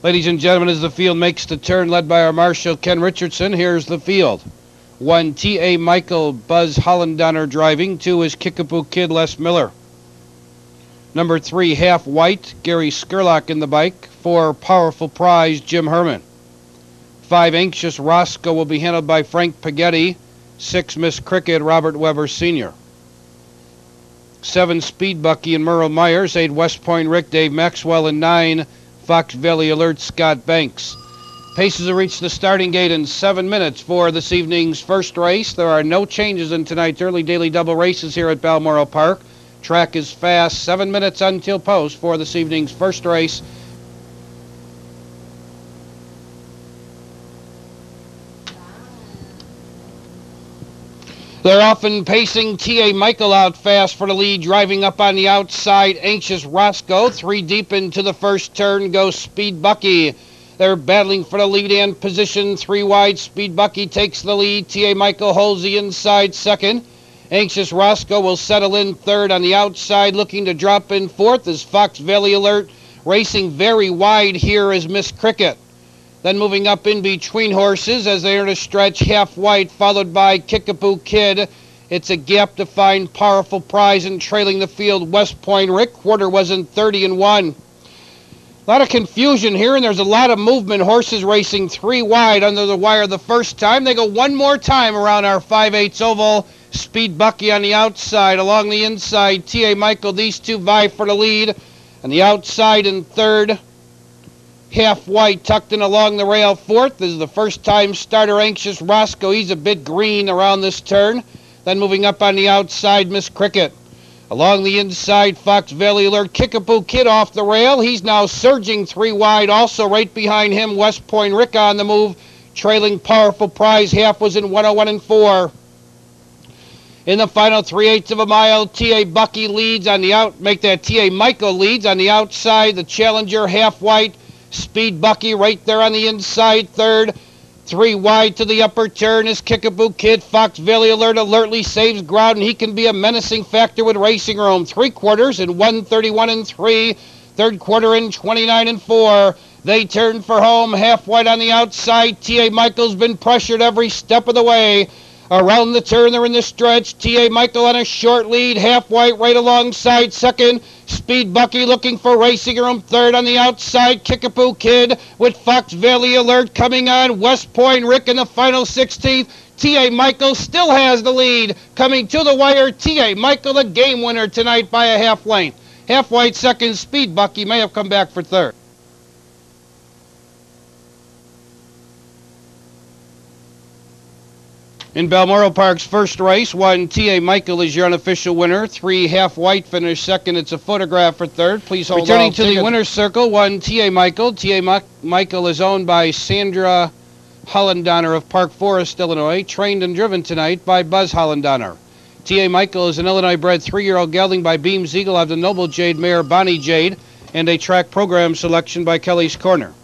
Ladies and gentlemen, as the field makes the turn, led by our marshal Ken Richardson, here's the field. One T.A. Michael Buzz Hollandonner driving. Two is Kickapoo Kid Les Miller. Number three, Half White, Gary Skurlock in the bike. Four, Powerful Prize, Jim Herman. Five, Anxious Roscoe will be handled by Frank Pagetti. Six, Miss Cricket, Robert Weber Sr. Seven, Speed Bucky and Merle Myers. Eight, West Point Rick, Dave Maxwell. And nine, Fox Valley Alert, Scott Banks. Paces will reach the starting gate in seven minutes for this evening's first race. There are no changes in tonight's early daily double races here at Balmoral Park. Track is fast, seven minutes until post for this evening's first race. They're often pacing T.A. Michael out fast for the lead, driving up on the outside. Anxious Roscoe, three deep into the first turn, goes Speed Bucky. They're battling for the lead and position. Three wide. Speed Bucky takes the lead. T.A. Michael holds the inside second. Anxious Roscoe will settle in third on the outside, looking to drop in fourth as Fox Valley Alert racing very wide here is Miss Cricket. Then moving up in between horses as they earn a stretch half white, followed by Kickapoo Kid. It's a gap to find powerful prize and trailing the field West Point. Rick Quarter was in 30 and 1. A lot of confusion here, and there's a lot of movement. Horses racing three wide under the wire the first time. They go one more time around our 5 8 oval. Speed Bucky on the outside. Along the inside, T.A. Michael. These two vie for the lead. And the outside in third, half white tucked in along the rail. Fourth is the first time starter Anxious Roscoe. He's a bit green around this turn. Then moving up on the outside, Miss Cricket. Along the inside, Fox Valley Alert. Kickapoo Kid off the rail. He's now surging three wide. Also right behind him, West Point Rick on the move. Trailing Powerful Prize. Half was in 101 and 4. In the final three eighths of a mile, T.A. Bucky leads on the out. Make that T.A. Michael leads on the outside. The challenger half white. Speed Bucky right there on the inside third. Three wide to the upper turn is Kickapoo Kid. Fox Valley Alert alertly saves ground, and he can be a menacing factor with Racing Room. Three quarters in 131 and 3. Third quarter in 29 and 4. They turn for home. Half white on the outside. T.A. Michael's been pressured every step of the way. Around the turn, they're in the stretch. T.A. Michael on a short lead. Half white right alongside second. Speed Bucky looking for Racing Room third on the outside. Kickapoo Kid with Fox Valley Alert coming on. West Point Rick in the final 16th. T.A. Michael still has the lead. Coming to the wire, T.A. Michael the game winner tonight by a half length. Half white second. Speed Bucky may have come back for third. In Balmoral Park's first race, one T.A. Michael is your unofficial winner. Three half white finish second. It's a photograph for third. Please hold Returning to the winner's circle, one T.A. Michael. T.A. Ma- Michael is owned by Sandra Hollandonner of Park Forest, Illinois. Trained and driven tonight by Buzz Hollandonner. T.A. Michael is an Illinois bred three year old gelding by Beams Eagle of the Noble Jade mare Bonnie Jade and a track program selection by Kelly's Corner.